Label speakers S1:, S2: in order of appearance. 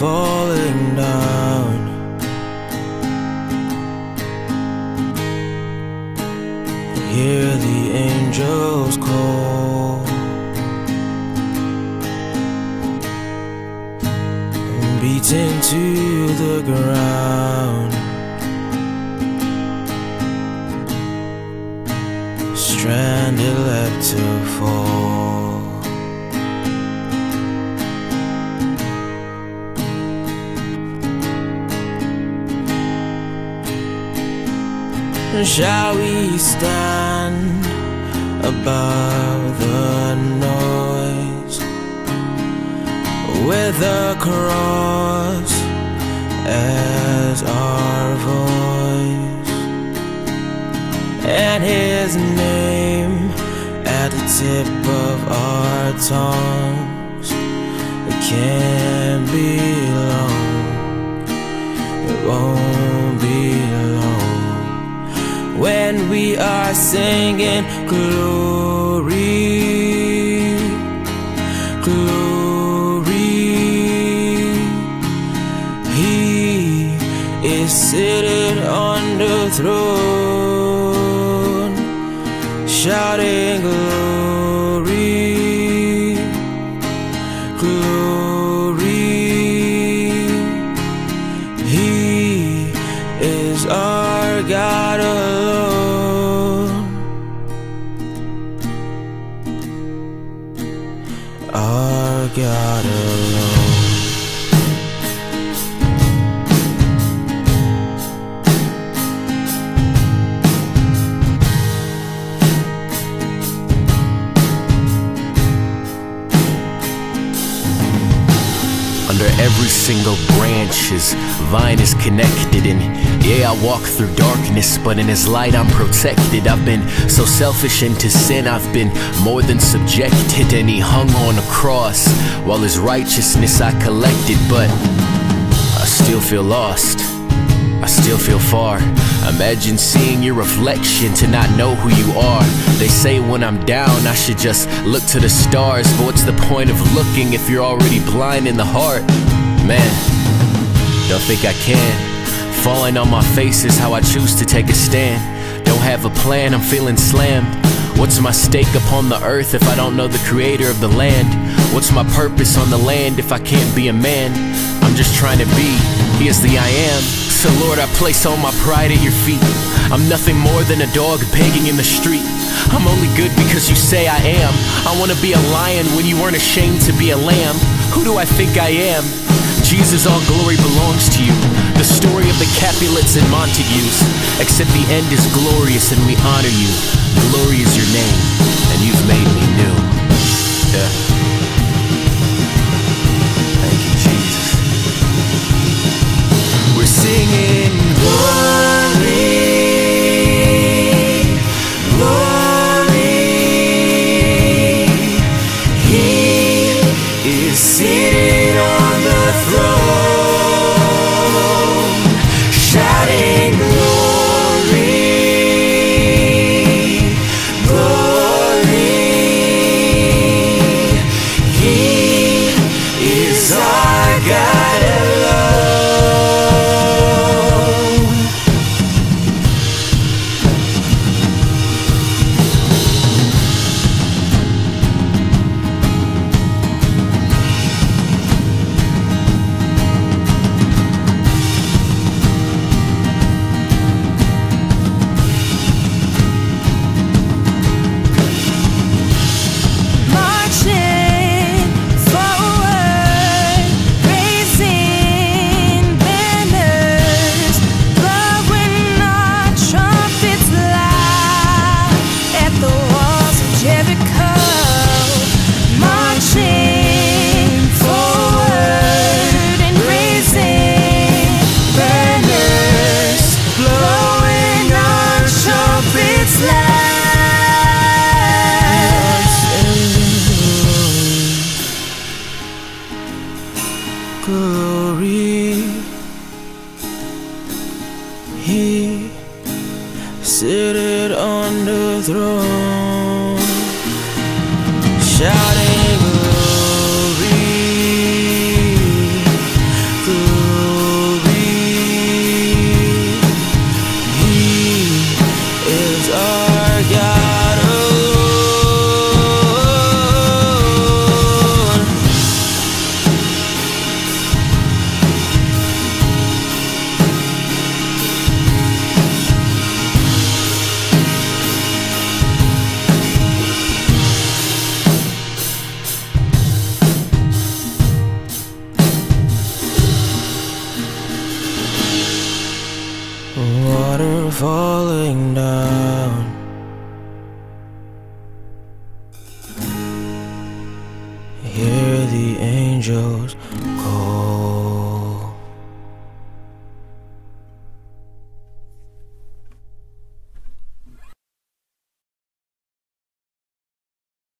S1: falling down. Hear the angels call. Beating to the ground. Stranded left to fall. Shall we stand above the noise with the cross as our voice and His name at the tip of our tongues? It can't be are singing glory, glory. He is seated on the throne, shouting glory, Our
S2: Under every single branch, his vine is connected. And yeah, I walk through darkness, but in his light I'm protected. I've been so selfish into sin, I've been more than subjected. And he hung on a cross while his righteousness I collected. But I still feel lost. Still feel far. Imagine seeing your reflection to not know who you are. They say when I'm down, I should just look to the stars. But what's the point of looking if you're already blind in the heart? Man, don't think I can. Falling on my face is how I choose to take a stand. Don't have a plan, I'm feeling slammed. What's my stake upon the earth if I don't know the creator of the land? What's my purpose on the land if I can't be a man? I'm just trying to be, he is the I am. So Lord, I place all my pride at your feet. I'm nothing more than a dog begging in the street. I'm only good because you say I am. I wanna be a lion when you weren't ashamed to be a lamb. Who do I think I am? Jesus, all glory belongs to you. The story of the Capulets and Montagues. Except the end is glorious and we honor you. Glory is your name, and you've made me glory. He seated on the throne,
S3: falling down. Hear the
S1: angels